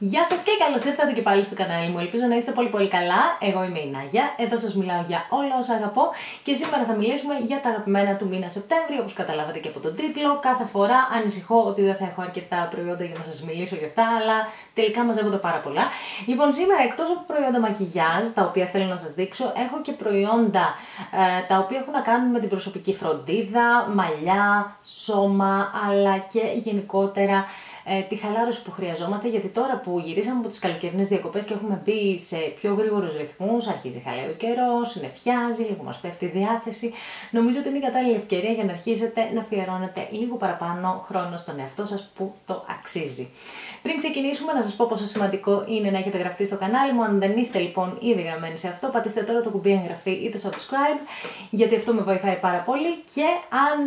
Γεια σας και καλώς ήρθατε και πάλι στο κανάλι μου. Ελπίζω να είστε πολύ πολύ καλά. Εγώ είμαι η Νάγια. Εδώ σας μιλάω για όλα όσα αγαπώ και σήμερα θα μιλήσουμε για τα αγαπημένα του μήνα Σεπτέμβρη, όπως καταλάβατε και από τον τίτλο. Κάθε φορά ανησυχώ ότι δεν θα έχω αρκετά προϊόντα για να σας μιλήσω για αυτά, αλλά τελικά μαζεύονται πάρα πολλά. Λοιπόν, σήμερα εκτός από προϊόντα μακιγιάζ, τα οποία θέλω να σας δείξω, έχω και προϊόντα ε, τα οποία έχουν να κάνουν με την προσωπική φροντίδα, μαλλιά, σώμα, αλλά και γενικότερα ε, τη χαλάρωση που χρειαζόμαστε, γιατί τώρα που γυρίσαμε από τις καλοκαιρινές διακοπές και έχουμε μπει σε πιο γρήγορους ρυθμούς, αρχίζει χαλάει ο καιρός, συνεφιάζει, λίγο μας πέφτει η διάθεση. Νομίζω ότι είναι η κατάλληλη ευκαιρία για να αρχίσετε να αφιερώνετε λίγο παραπάνω χρόνο στον εαυτό σας που το αξίζει. Πριν ξεκινήσουμε, να σας πω πόσο σημαντικό είναι να έχετε γραφτεί στο κανάλι μου. Αν δεν είστε λοιπόν ήδη γραμμένοι σε αυτό, πατήστε τώρα το κουμπί εγγραφή ή το subscribe, γιατί αυτό με βοηθάει πάρα πολύ. Και αν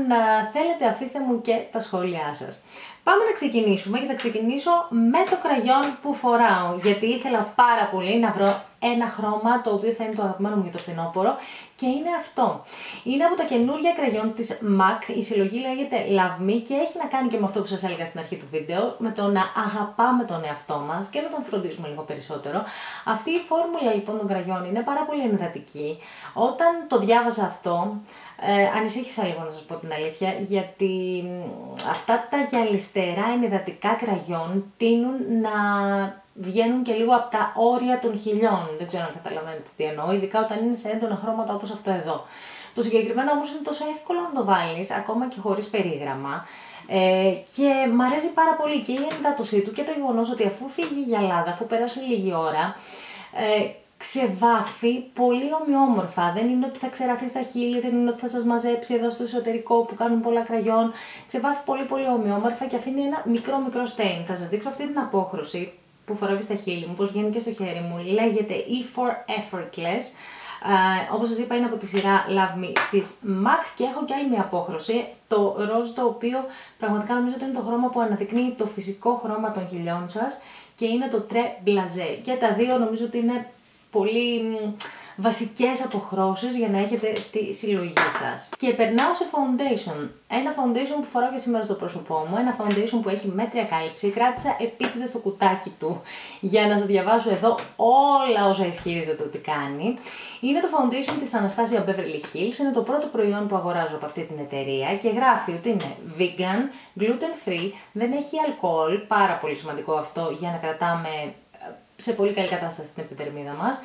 θέλετε, αφήστε μου και τα σχόλιά σας. Πάμε να ξεκινήσουμε και θα ξεκινήσω με το κραγιόν που φοράω, γιατί ήθελα πάρα πολύ να βρω ένα χρώμα το οποίο θα είναι το αγαπημένο μου για το φθινόπωρο και είναι αυτό. Είναι από τα καινούργια κραγιόν της MAC, η συλλογή λέγεται Love Me και έχει να κάνει και με αυτό που σας έλεγα στην αρχή του βίντεο, με το να αγαπάμε τον εαυτό μας και να τον φροντίζουμε λίγο περισσότερο. Αυτή η φόρμουλα λοιπόν των κραγιών είναι πάρα πολύ ενεργατική. Όταν το διάβασα αυτό, ε, ανησύχησα λίγο να σας πω την αλήθεια, γιατί αυτά τα γυαλιστερά ενυδατικά κραγιόν τείνουν να βγαίνουν και λίγο από τα όρια των χιλιών. Δεν ξέρω αν καταλαβαίνετε τι εννοώ, ειδικά όταν είναι σε έντονα χρώματα όπως αυτό εδώ. Το συγκεκριμένο όμως είναι τόσο εύκολο να το βάλεις, ακόμα και χωρίς περίγραμμα. Ε, και μ' αρέσει πάρα πολύ και η εντάτωσή του και το γεγονός ότι αφού φύγει η γυαλάδα, αφού περάσει λίγη ώρα, ε, ξεβάφει πολύ ομοιόμορφα. Δεν είναι ότι θα ξεραθεί στα χείλη, δεν είναι ότι θα σας μαζέψει εδώ στο εσωτερικό που κάνουν πολλά κραγιόν. Ξεβάφει πολύ πολύ ομοιόμορφα και αφήνει ένα μικρό μικρό stain. Θα σας δείξω αυτή την απόχρωση που φοράω και στα χείλη μου, πώς βγαίνει και στο χέρι μου. Λέγεται E4 Effortless. Uh, όπως σας είπα είναι από τη σειρά Love Me της MAC και έχω και άλλη μια απόχρωση, το ροζ το οποίο πραγματικά νομίζω ότι είναι το χρώμα που αναδεικνύει το φυσικό χρώμα των χιλιών σας και είναι το Tre Blasé και τα δύο νομίζω ότι είναι πολύ βασικές αποχρώσεις για να έχετε στη συλλογή σας. Και περνάω σε foundation. Ένα foundation που φοράω και σήμερα στο πρόσωπό μου, ένα foundation που έχει μέτρια κάλυψη. Κράτησα επίτηδες στο κουτάκι του για να σας διαβάσω εδώ όλα όσα ισχυρίζεται ότι κάνει. Είναι το foundation της Anastasia Beverly Hills, είναι το πρώτο προϊόν που αγοράζω από αυτή την εταιρεία και γράφει ότι είναι vegan, gluten free, δεν έχει αλκοόλ, πάρα πολύ σημαντικό αυτό για να κρατάμε σε πολύ καλή κατάσταση την επιδερμίδα μας.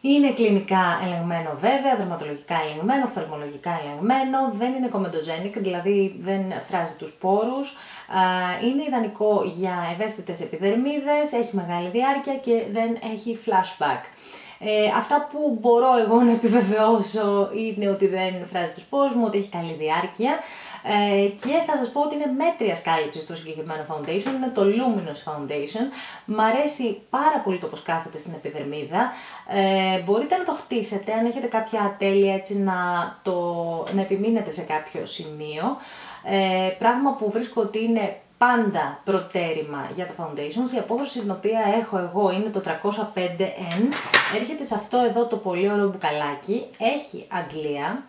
Είναι κλινικά ελεγμένο βέβαια, δερματολογικά ελεγμένο, οφθαλμολογικά ελεγμένο, δεν είναι κομμεντοζένικ, δηλαδή δεν φράζει τους πόρους, είναι ιδανικό για ευαίσθητες επιδερμίδες, έχει μεγάλη διάρκεια και δεν έχει flashback. Ε, αυτά που μπορώ εγώ να επιβεβαιώσω είναι ότι δεν φράζει τους πόρους μου, ότι έχει καλή διάρκεια. Ε, και θα σας πω ότι είναι μέτρια κάλυψη στο συγκεκριμένο foundation, είναι το Luminous Foundation. Μ' αρέσει πάρα πολύ το πως κάθεται στην επιδερμίδα. Ε, μπορείτε να το χτίσετε αν έχετε κάποια ατέλεια έτσι να, το, να επιμείνετε σε κάποιο σημείο. Ε, πράγμα που βρίσκω ότι είναι πάντα προτέρημα για τα foundations. Η απόχρωση την οποία έχω εγώ είναι το 305N. Έρχεται σε αυτό εδώ το πολύ ωραίο μπουκαλάκι. Έχει αντλία.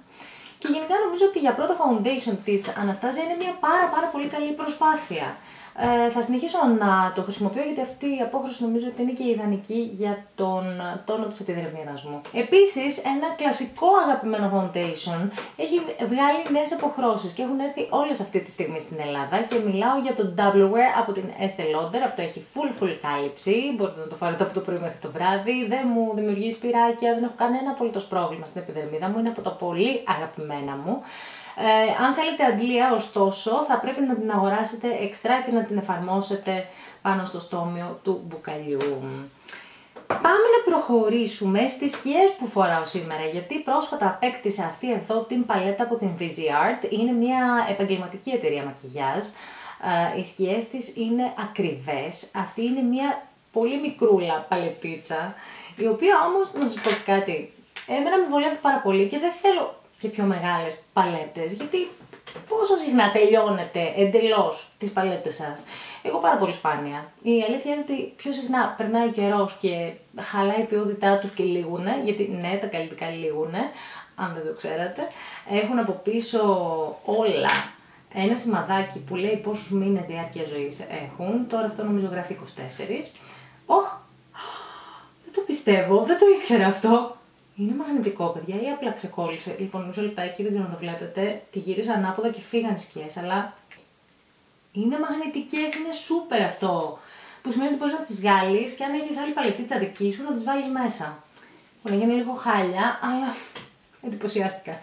Και γενικά νομίζω ότι για πρώτο foundation της Αναστάζια είναι μια πάρα πάρα πολύ καλή προσπάθεια. Ε, θα συνεχίσω να το χρησιμοποιώ γιατί αυτή η απόχρωση νομίζω ότι είναι και ιδανική για τον τόνο της επιδερμίδας μου. Επίσης, ένα κλασικό αγαπημένο foundation έχει βγάλει νέες αποχρώσεις και έχουν έρθει όλες αυτή τη στιγμή στην Ελλάδα και μιλάω για το Double Wear από την Estee Lauder. Αυτό έχει full full κάλυψη, μπορείτε να το φάρετε από το πρωί μέχρι το βράδυ, δεν μου δημιουργεί σπυράκια, δεν έχω κανένα απολύτως πρόβλημα στην επιδερμίδα μου, είναι από τα πολύ αγαπημένα μου. Ε, αν θέλετε αντλία ωστόσο θα πρέπει να την αγοράσετε εξτρά και να την εφαρμόσετε πάνω στο στόμιο του μπουκαλιού. Πάμε να προχωρήσουμε στις σκιές που φοράω σήμερα, γιατί πρόσφατα απέκτησα αυτή εδώ την παλέτα από την Art. Είναι μια επαγγελματική εταιρεία μακιγιάζ. Ε, οι σκιές της είναι ακριβές. Αυτή είναι μια πολύ μικρούλα παλετίτσα, η οποία όμως, να σας πω κάτι, εμένα με βολεύει πάρα πολύ και δεν θέλω και πιο μεγάλες παλέτες, γιατί πόσο συχνά τελειώνετε εντελώς τις παλέτες σας. Εγώ πάρα πολύ σπάνια. Η αλήθεια είναι ότι πιο συχνά περνάει καιρός και χαλάει η ποιότητά τους και λήγουνε, γιατί ναι, τα καλλιτικά λήγουνε, αν δεν το ξέρατε. Έχουν από πίσω όλα ένα σημαδάκι που λέει πόσους μήνες διάρκεια ζωής έχουν. Τώρα αυτό νομίζω γράφει 24. Ωχ! Δεν το πιστεύω, δεν το ήξερα αυτό. Είναι μαγνητικό, παιδιά, ή απλά ξεκόλλησε. Λοιπόν, μισό λεπτάκι, δεν ξέρω να το βλέπετε. Τη γύρισα ανάποδα και φύγαν οι σκιές, αλλά είναι μαγνητικές, είναι σούπερ αυτό. Που σημαίνει ότι μπορείς να τις βγάλεις και αν έχεις άλλη παλαιτίτσα δική σου να τις βάλεις μέσα. Μπορεί να γίνει λίγο χάλια, αλλά εντυπωσιάστηκα.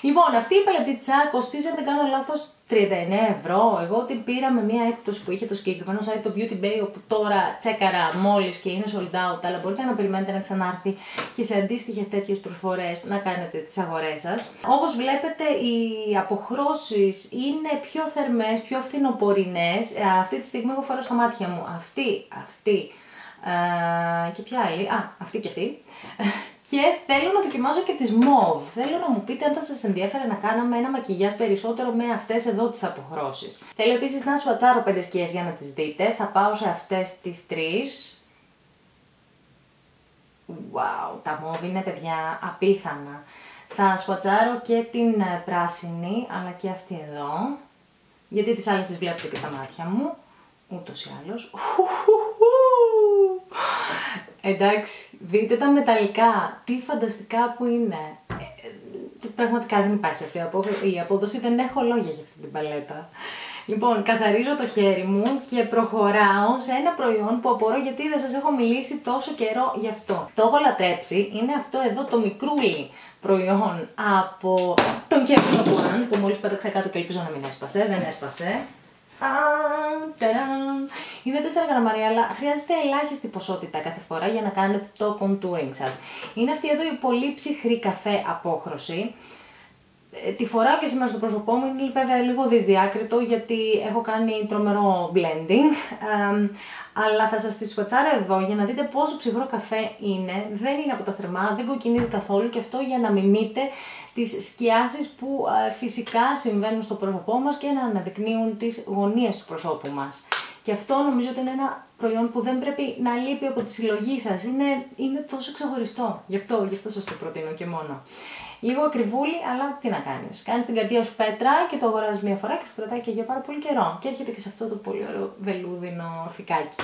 Λοιπόν, αυτή η παλαιτίτσα κοστίζει, αν δεν κάνω λάθος, 39 ευρώ. Εγώ την πήρα με μια έκπτωση που είχε το συγκεκριμένο site το Beauty Bay, όπου τώρα τσέκαρα μόλις και είναι sold out, αλλά μπορείτε να περιμένετε να ξανάρθει και σε αντίστοιχες τέτοιες προσφορές να κάνετε τις αγορές σας. Όπως βλέπετε, οι αποχρώσεις είναι πιο θερμές, πιο φθινοπορεινές. Ε, αυτή τη στιγμή εγώ φοράω στα μάτια μου αυτή, αυτή. Ε, και ποια άλλη, α, αυτή και αυτή. Και θέλω να δοκιμάσω και τις μοβ. Θέλω να μου πείτε αν θα σας ενδιαφέρει να κάναμε ένα μακιγιάζ περισσότερο με αυτές εδώ τις αποχρώσεις. Θέλω επίσης να σφατσάρω πέντε σκιές για να τις δείτε. Θα πάω σε αυτές τις τρεις. Wow, τα μοβ είναι παιδιά απίθανα. Θα σφατσάρω και την ε, πράσινη, αλλά και αυτή εδώ. Γιατί τις άλλες τις βλέπετε και τα μάτια μου. Ούτως ή άλλως. Εντάξει, δείτε τα μεταλλικά, τι φανταστικά που είναι. Ε, ε, πραγματικά δεν υπάρχει αυτή η απόδοση, δεν έχω λόγια για αυτή την παλέτα. Λοιπόν, καθαρίζω το χέρι μου και προχωράω σε ένα προϊόν που απορώ γιατί δεν σας έχω μιλήσει τόσο καιρό γι' αυτό. Το έχω λατρέψει, είναι αυτό εδώ το μικρούλι προϊόν από τον Kevin One που μόλις πέταξα κάτω και ελπίζω να μην έσπασε, δεν έσπασε. Είναι 4 γραμμάρια, αλλά χρειάζεται ελάχιστη ποσότητα κάθε φορά για να κάνετε το contouring σας. Είναι αυτή εδώ η πολύ ψυχρή καφέ απόχρωση. Ε, τη φοράω και σήμερα στο πρόσωπό μου, είναι βέβαια λίγο δυσδιάκριτο γιατί έχω κάνει τρομερό blending, αλλά θα σας τη σφατσάρω εδώ για να δείτε πόσο ψυχρό καφέ είναι, δεν είναι από τα θερμά, δεν κοκκινίζει καθόλου και αυτό για να μιμείτε τις σκιάσεις που ε, φυσικά συμβαίνουν στο πρόσωπό μας και να αναδεικνύουν τις γωνίες του προσώπου μας. Και αυτό νομίζω ότι είναι ένα προϊόν που δεν πρέπει να λείπει από τη συλλογή σας. Είναι, είναι τόσο ξεχωριστό. Γι' αυτό, γι' αυτό σας το προτείνω και μόνο. Λίγο ακριβούλη, αλλά τι να κάνεις. Κάνεις την καρδιά σου πέτρα και το αγοράζεις μία φορά και σου κρατάει και για πάρα πολύ καιρό. Και έρχεται και σε αυτό το πολύ ωραίο βελούδινο φικάκι.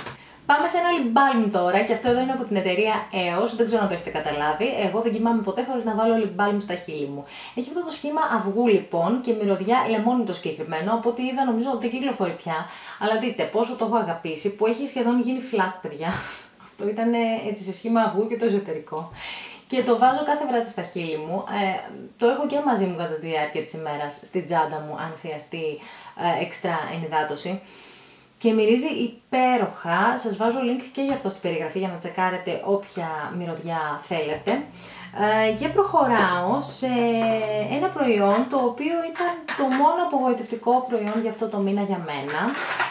Πάμε σε ένα lip balm τώρα και αυτό εδώ είναι από την εταιρεία EOS, δεν ξέρω αν το έχετε καταλάβει. Εγώ δεν κοιμάμαι ποτέ χωρίς να βάλω lip balm στα χείλη μου. Έχει αυτό το σχήμα αυγού λοιπόν και μυρωδιά λεμόνι το συγκεκριμένο, από ό,τι είδα νομίζω δεν κυκλοφορεί πια. Αλλά δείτε πόσο το έχω αγαπήσει που έχει σχεδόν γίνει flat παιδιά. Αυτό ήταν έτσι σε σχήμα αυγού και το εσωτερικό. Και το βάζω κάθε βράδυ στα χείλη μου. Ε, το έχω και μαζί μου κατά τη διάρκεια της ημέρας, στην τσάντα μου, αν χρειαστεί ε, εξτρά ενυδάτωση και μυρίζει υπέροχα. Σας βάζω link και για αυτό στην περιγραφή για να τσεκάρετε όποια μυρωδιά θέλετε. Ε, και προχωράω σε ένα προϊόν το οποίο ήταν το μόνο απογοητευτικό προϊόν για αυτό το μήνα για μένα.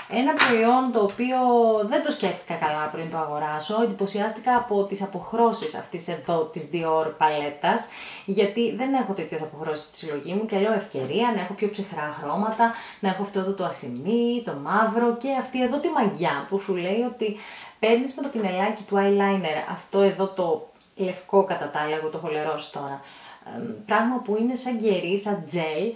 Ένα προϊόν το οποίο δεν το σκέφτηκα καλά πριν το αγοράσω. Εντυπωσιάστηκα από τις αποχρώσεις αυτής εδώ της Dior παλέτας γιατί δεν έχω τέτοιες αποχρώσεις στη συλλογή μου και λέω ευκαιρία να έχω πιο ψυχρά χρώματα, να έχω αυτό εδώ το ασημί, το μαύρο και αυτή εδώ τη μαγιά που σου λέει ότι παίρνεις με το πινελάκι του eyeliner αυτό εδώ το λευκό κατά τα άλλα, εγώ το έχω λερώσει τώρα. πράγμα που είναι σαν γερί, σαν τζέλ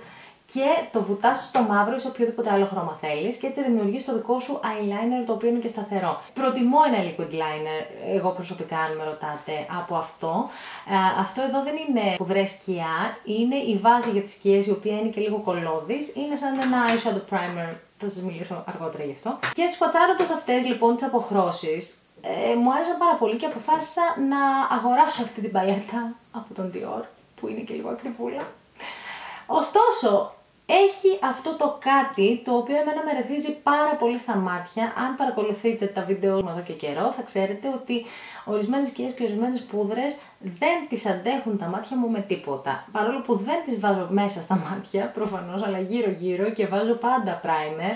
και το βουτάς στο μαύρο ή σε οποιοδήποτε άλλο χρώμα θέλεις και έτσι δημιουργείς το δικό σου eyeliner το οποίο είναι και σταθερό. Προτιμώ ένα liquid liner, εγώ προσωπικά αν με ρωτάτε, από αυτό. Ε, αυτό εδώ δεν είναι πουδρέ σκιά, είναι η βάση για τις σκιές η οποία είναι και λίγο κολλώδης. Είναι σαν ένα eyeshadow primer, θα σας μιλήσω αργότερα γι' αυτό. Και σκοτσάροντας αυτές λοιπόν τις αποχρώσεις, ε, μου άρεσαν πάρα πολύ και αποφάσισα να αγοράσω αυτή την παλέτα από τον Dior, που είναι και λίγο ακριβούλα. Ωστόσο, έχει αυτό το κάτι το οποίο εμένα με ρεθίζει πάρα πολύ στα μάτια. Αν παρακολουθείτε τα βίντεο μου εδώ και καιρό θα ξέρετε ότι ορισμένες σκιές και ορισμένες πούδρες δεν τις αντέχουν τα μάτια μου με τίποτα. Παρόλο που δεν τις βάζω μέσα στα μάτια προφανώς αλλά γύρω γύρω και βάζω πάντα primer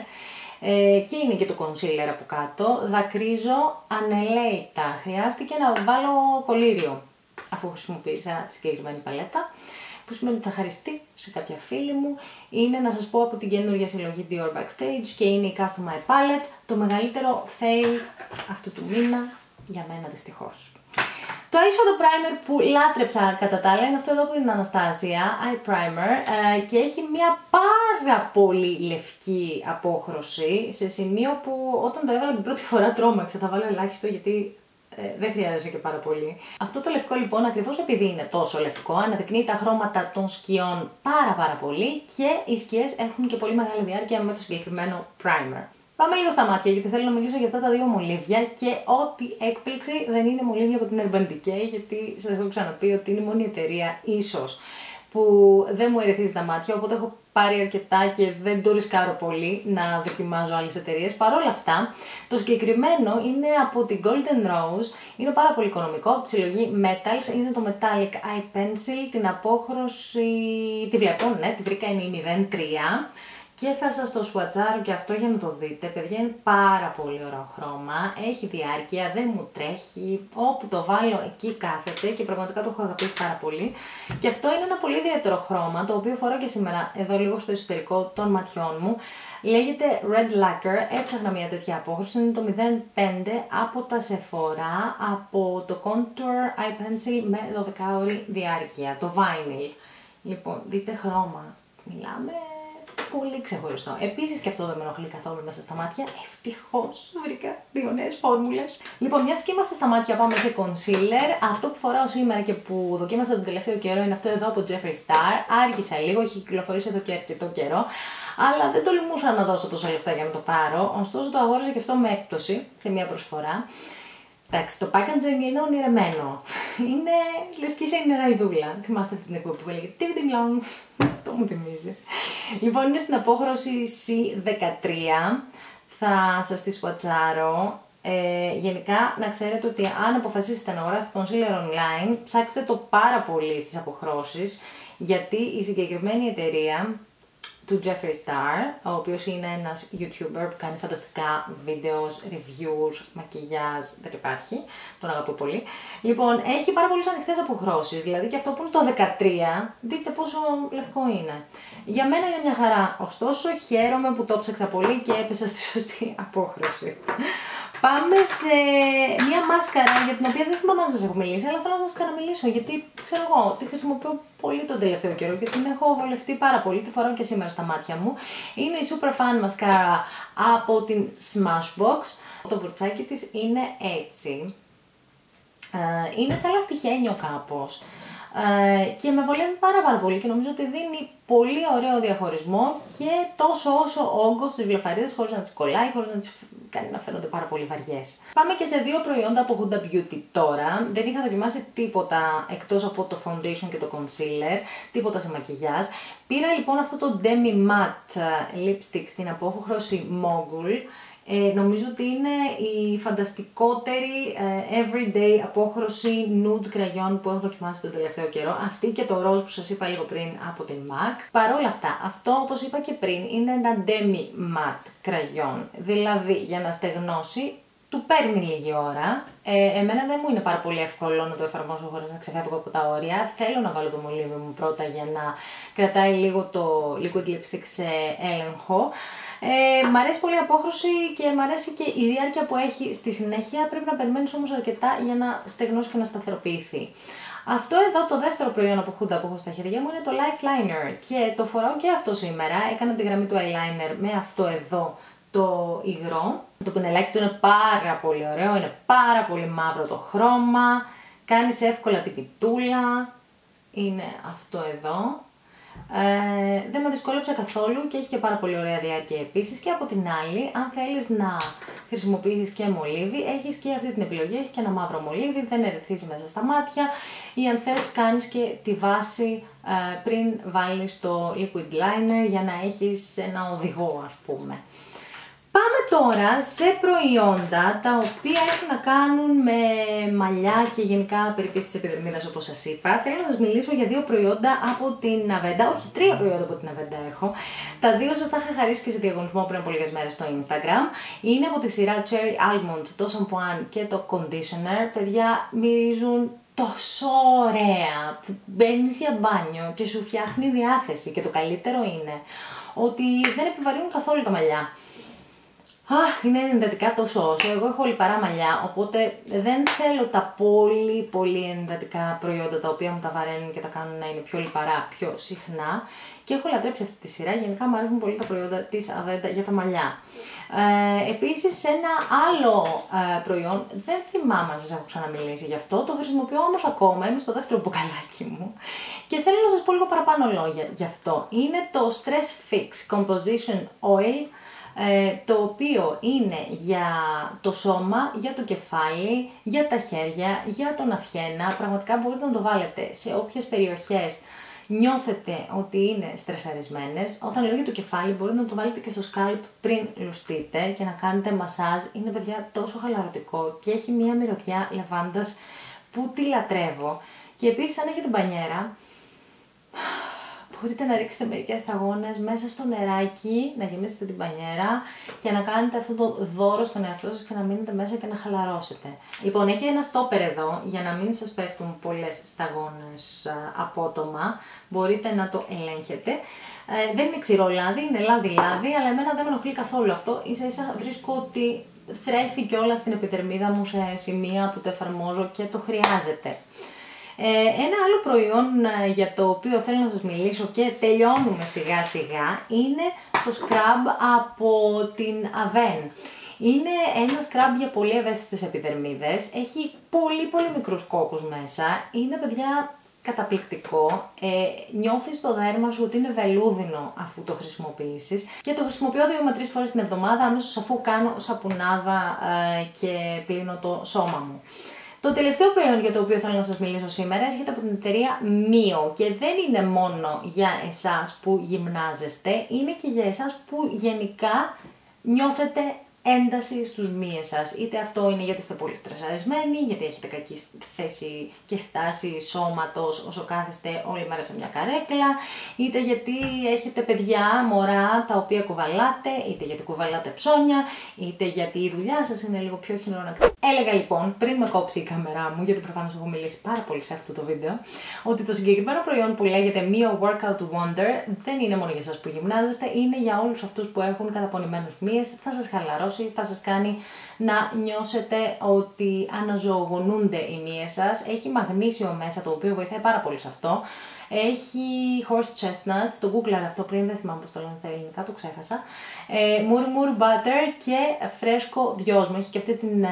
ε, και είναι και το concealer από κάτω. Δακρύζω ανελαίητα. Χρειάστηκε να βάλω κολύριο αφού χρησιμοποίησα τη συγκεκριμένη παλέτα που σημαίνει ότι θα χαριστεί σε κάποια φίλη μου. Είναι να σας πω από την καινούργια συλλογή Dior Backstage και είναι η Custom My Palette, το μεγαλύτερο fail αυτού του μήνα για μένα δυστυχώς. Το eyeshadow primer που λάτρεψα κατά τα άλλα είναι αυτό εδώ που είναι Αναστάσια, Eye Primer ε, και έχει μια πάρα πολύ λευκή απόχρωση σε σημείο που όταν το έβαλα την πρώτη φορά τρόμαξα, θα βάλω ελάχιστο γιατί ε, δεν χρειάζεται και πάρα πολύ. Αυτό το λευκό λοιπόν ακριβώς επειδή είναι τόσο λευκό αναδεικνύει τα χρώματα των σκιών πάρα πάρα πολύ και οι σκιές έχουν και πολύ μεγάλη διάρκεια με το συγκεκριμένο primer. Πάμε λίγο στα μάτια γιατί θέλω να μιλήσω για αυτά τα δύο μολύβια και ό,τι έκπληξη δεν είναι μολύβια από την Urban Decay γιατί σας έχω ξαναπεί ότι είναι η μόνη εταιρεία ίσως που δεν μου ερεθίζει τα μάτια, οπότε έχω πάρει αρκετά και δεν το ρισκάρω πολύ να δοκιμάζω άλλες εταιρείες. Παρ' όλα αυτά, το συγκεκριμένο είναι από την Golden Rose, είναι πάρα πολύ οικονομικό, από τη συλλογή Metals, είναι το Metallic Eye Pencil, την απόχρωση, τη βλέπω, ναι, τη βρήκα είναι η 03 και θα σας το σουατζάρω και αυτό για να το δείτε. Παιδιά είναι πάρα πολύ ωραίο χρώμα, έχει διάρκεια, δεν μου τρέχει, όπου το βάλω εκεί κάθεται και πραγματικά το έχω αγαπήσει πάρα πολύ. Και αυτό είναι ένα πολύ ιδιαίτερο χρώμα, το οποίο φορώ και σήμερα εδώ λίγο στο εσωτερικό των ματιών μου. Λέγεται Red Lacquer, έψαχνα μια τέτοια απόχρωση, είναι το 05 από τα Sephora, από το Contour Eye Pencil με 12 ώρη διάρκεια, το Vinyl. Λοιπόν, δείτε χρώμα, μιλάμε πολύ ξεχωριστό. Επίσης και αυτό δεν με ενοχλεί καθόλου μέσα στα μάτια. Ευτυχώς βρήκα δύο νέες φόρμουλες. Λοιπόν, μιας και είμαστε στα μάτια, πάμε σε concealer. Αυτό που φοράω σήμερα και που δοκίμασα τον τελευταίο καιρό είναι αυτό εδώ από Jeffree Star. Άργησα λίγο, έχει κυκλοφορήσει εδώ και αρκετό καιρό. Αλλά δεν τολμούσα να δώσω τόσα λεφτά για να το πάρω. Ωστόσο το αγόρασα και αυτό με έκπτωση σε μια προσφορά. Εντάξει, το packaging είναι ονειρεμένο. Είναι λες και είσαι νεραϊδούλα. Θυμάστε αυτή την εκπομπή που έλεγε Tiviting Long. Αυτό μου θυμίζει. Λοιπόν, είναι στην απόχρωση C13. Θα σας τη σουατσάρω. Ε, γενικά, να ξέρετε ότι αν αποφασίσετε να αγοράσετε concealer online, ψάξτε το πάρα πολύ στις αποχρώσεις, γιατί η συγκεκριμένη εταιρεία του Jeffree Star, ο οποίος είναι ένας YouTuber που κάνει φανταστικά βίντεος, reviews, μακιγιάζ, δεν υπάρχει, τον αγαπώ πολύ. Λοιπόν, έχει πάρα πολλές ανοιχτές αποχρώσεις, δηλαδή και αυτό που είναι το 13, δείτε πόσο λευκό είναι. Για μένα είναι μια χαρά, ωστόσο χαίρομαι που το ψάξα πολύ και έπεσα στη σωστή απόχρωση. Πάμε σε μια μάσκαρα για την οποία δεν θυμάμαι αν σας έχω μιλήσει, αλλά θέλω να σας ξαναμιλήσω γιατί ξέρω εγώ τη χρησιμοποιώ πολύ τον τελευταίο καιρό και την έχω βολευτεί πάρα πολύ. Τη φοράω και σήμερα στα μάτια μου. Είναι η Super Fan μασκάρα από την Smashbox. Το βουρτσάκι της είναι έτσι. Ε, είναι σαν λαστιχένιο κάπως. Ε, και με βολεύει πάρα πάρα πολύ και νομίζω ότι δίνει πολύ ωραίο διαχωρισμό και τόσο όσο όγκος στι βλεφαρίδε χωρίς να τι κολλάει, χωρίς να τι κάνει να φαίνονται πάρα πολύ βαριές. Πάμε και σε δύο προϊόντα από Huda Beauty τώρα. Δεν είχα δοκιμάσει τίποτα εκτός από το foundation και το concealer, τίποτα σε μακιγιάζ. Πήρα λοιπόν αυτό το Demi Matte Lipstick στην απόχρωση Mogul. Ε, νομίζω ότι είναι η φανταστικότερη ε, everyday απόχρωση nude κραγιόν που έχω δοκιμάσει τον τελευταίο καιρό. Αυτή και το ροζ που σας είπα λίγο πριν από την MAC. Παρ' όλα αυτά, αυτό όπως είπα και πριν είναι ένα demi matte κραγιόν. Δηλαδή για να στεγνώσει του παίρνει λίγη ώρα. Ε, εμένα δεν μου είναι πάρα πολύ εύκολο να το εφαρμόσω χωρίς να ξεφεύγω από τα όρια. Θέλω να βάλω το μολύβι μου πρώτα για να κρατάει λίγο το liquid lipstick σε έλεγχο. Ε, μ' αρέσει πολύ η απόχρωση και μ' αρέσει και η διάρκεια που έχει στη συνέχεια. Πρέπει να περιμένεις όμως αρκετά για να στεγνώσει και να σταθεροποιηθεί. Αυτό εδώ το δεύτερο προϊόν από Huda που έχω στα χέρια μου είναι το Lifeliner και το φοράω και αυτό σήμερα. Έκανα τη γραμμή του eyeliner με αυτό εδώ το υγρό. Το πινελάκι του είναι πάρα πολύ ωραίο, είναι πάρα πολύ μαύρο το χρώμα, κάνεις εύκολα την πιτούλα, είναι αυτό εδώ. Ε, δεν με δυσκόλεψε καθόλου και έχει και πάρα πολύ ωραία διάρκεια επίσης. Και από την άλλη αν θέλεις να χρησιμοποιήσεις και μολύβι έχεις και αυτή την επιλογή, έχεις και ένα μαύρο μολύβι, δεν ερεθίζει μέσα στα μάτια. Ή αν θες κάνεις και τη βάση ε, πριν βάλεις το liquid liner για να έχεις ένα οδηγό ας πούμε. Πάμε τώρα σε προϊόντα τα οποία έχουν να κάνουν με μαλλιά και γενικά περιπτώσεις της επιδερμίδας όπως σας είπα. Θέλω να σας μιλήσω για δύο προϊόντα από την Avenda, όχι τρία προϊόντα από την Avenda έχω. Τα δύο σας τα είχα χαρίσει και σε διαγωνισμό πριν από λίγες μέρες στο Instagram. Είναι από τη σειρά Cherry Almond, το shampoo και το conditioner. Παιδιά μυρίζουν τόσο ωραία που μπαίνεις για μπάνιο και σου φτιάχνει διάθεση και το καλύτερο είναι ότι δεν επιβαρύνουν καθόλου τα μαλλιά. Αχ, είναι εντατικά τόσο όσο. Εγώ έχω λιπαρά μαλλιά, οπότε δεν θέλω τα πολύ πολύ εντατικά προϊόντα τα οποία μου τα βαραίνουν και τα κάνουν να είναι πιο λιπαρά πιο συχνά. Και έχω λατρέψει αυτή τη σειρά. Γενικά μου αρέσουν πολύ τα προϊόντα της Αβέντα για τα μαλλιά. Ε, Επίσης, ένα άλλο ε, προϊόν, δεν θυμάμαι αν σας έχω ξαναμιλήσει γι' αυτό, το χρησιμοποιώ όμως ακόμα, είμαι στο δεύτερο μπουκαλάκι μου. Και θέλω να σας πω λίγο παραπάνω λόγια γι' αυτό. Είναι το Stress Fix Composition Oil ε, το οποίο είναι για το σώμα, για το κεφάλι, για τα χέρια, για τον αυχένα. Πραγματικά μπορείτε να το βάλετε σε όποιες περιοχές νιώθετε ότι είναι στρεσαρισμένες. Όταν λέω για το κεφάλι μπορείτε να το βάλετε και στο σκάλπ πριν λουστείτε και να κάνετε μασάζ. Είναι παιδιά τόσο χαλαρωτικό και έχει μία μυρωδιά λεβάντας που τη λατρεύω. Και επίσης αν έχετε μπανιέρα, μπορείτε να ρίξετε μερικές σταγόνες μέσα στο νεράκι, να γεμίσετε την πανιέρα και να κάνετε αυτό το δώρο στον εαυτό σας και να μείνετε μέσα και να χαλαρώσετε. Λοιπόν, έχει ένα στόπερ εδώ για να μην σας πέφτουν πολλές σταγόνες απότομα. Μπορείτε να το ελέγχετε. Ε, δεν είναι ξηρό λάδι, είναι λάδι-λάδι, αλλά εμένα δεν με ενοχλεί καθόλου αυτό. Ίσα ίσα βρίσκω ότι θρέφει κιόλας στην επιδερμίδα μου σε σημεία που το εφαρμόζω και το χρειάζεται. Ε, ένα άλλο προϊόν ε, για το οποίο θέλω να σας μιλήσω και τελειώνουμε σιγά σιγά είναι το scrub από την Aven. Είναι ένα scrub για πολύ ευαίσθητες επιδερμίδες, έχει πολύ πολύ μικρούς κόκκους μέσα, είναι παιδιά καταπληκτικό. Ε, νιώθεις το δέρμα σου ότι είναι βελούδινο αφού το χρησιμοποιήσεις και το χρησιμοποιώ δύο με τρεις φορές την εβδομάδα αμέσως αφού κάνω σαπουνάδα ε, και πλύνω το σώμα μου. Το τελευταίο προϊόν για το οποίο θέλω να σας μιλήσω σήμερα έρχεται από την εταιρεία Mio και δεν είναι μόνο για εσάς που γυμνάζεστε, είναι και για εσάς που γενικά νιώθετε ένταση στους μύες σας. Είτε αυτό είναι γιατί είστε πολύ στρεσαρισμένοι, γιατί έχετε κακή θέση και στάση σώματος όσο κάθεστε όλη μέρα σε μια καρέκλα, είτε γιατί έχετε παιδιά, μωρά, τα οποία κουβαλάτε, είτε γιατί κουβαλάτε ψώνια, είτε γιατί η δουλειά σας είναι λίγο πιο χειρονακτική. Έλεγα λοιπόν, πριν με κόψει η κάμερά μου, γιατί προφανώς έχω μιλήσει πάρα πολύ σε αυτό το βίντεο, ότι το συγκεκριμένο προϊόν που λέγεται Mio Workout Wonder δεν είναι μόνο για εσάς που γυμνάζεστε, είναι για όλους αυτούς που έχουν καταπονημένους μύες, θα σας χαλαρώσει θα σας κάνει να νιώσετε ότι αναζωογονούνται οι μύες σας. Έχει μαγνήσιο μέσα το οποίο βοηθάει πάρα πολύ σε αυτό. Έχει horse chestnuts, το google αυτό πριν, δεν θυμάμαι πώς το λένε τα ελληνικά, το ξέχασα. Ε, murmur butter και φρέσκο δυόσμο. Έχει και αυτή την ε,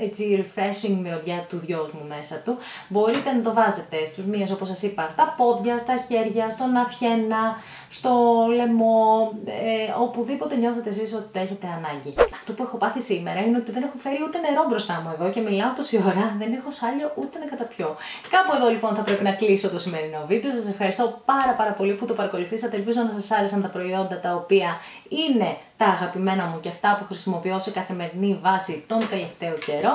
έτσι refreshing μυρωδιά του δυόσμου μέσα του. Μπορείτε να το βάζετε στους μύες όπως σας είπα, στα πόδια, στα χέρια, στον αφιένα, στο λαιμό, ε, οπουδήποτε νιώθετε εσείς ότι το έχετε ανάγκη. Αυτό που έχω πάθει σήμερα είναι ότι δεν έχω φέρει ούτε νερό μπροστά μου εδώ και μιλάω τόση ώρα, δεν έχω σάλιο ούτε να καταπιώ. Κάπου εδώ λοιπόν θα πρέπει να κλείσω το σημερινό βίντεο. Σας ευχαριστώ πάρα πάρα πολύ που το παρακολουθήσατε. Ελπίζω να σας άρεσαν τα προϊόντα τα οποία είναι τα αγαπημένα μου και αυτά που χρησιμοποιώ σε καθημερινή βάση τον τελευταίο καιρό.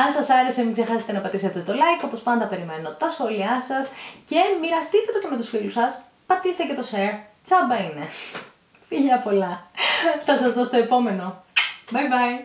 Αν σας άρεσε μην ξεχάσετε να πατήσετε το like, όπως πάντα περιμένω τα σχόλιά σας και μοιραστείτε το και με τους φίλους σας, πατήστε και το share, τσάμπα είναι. Φιλιά πολλά. Θα σας δω στο επόμενο. Bye bye.